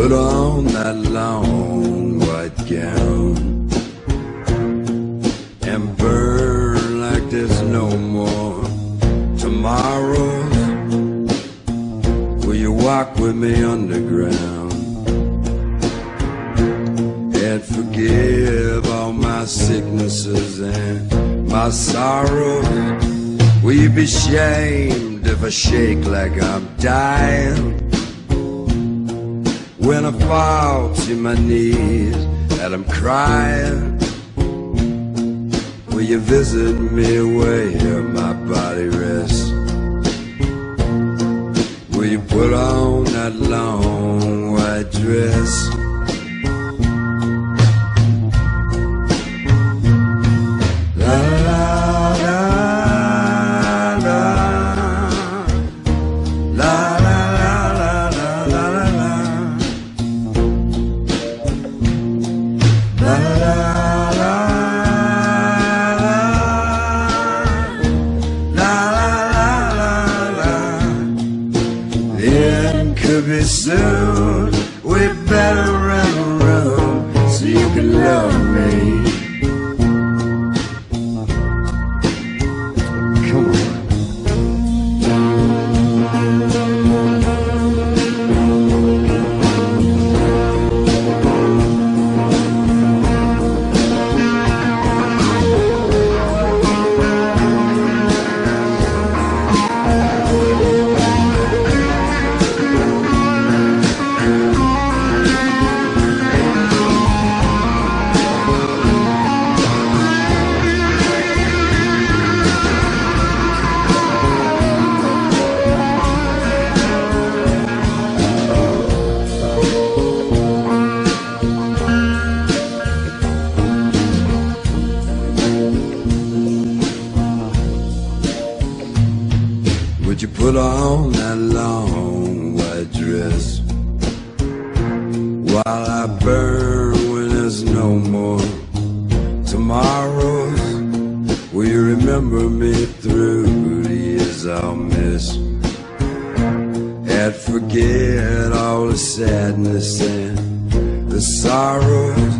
put on that long white gown and burn like there's no more tomorrows. Will you walk with me underground and forgive all my sicknesses and my sorrows? Will you be shamed if I shake like I'm dying? When I fall to my knees and I'm crying, will you visit me where my body rests? Will you put on that long white dress? Soon. You put on that long white dress while I burn when there's no more tomorrows? Will you remember me through the years I'll miss? And forget all the sadness and the sorrows.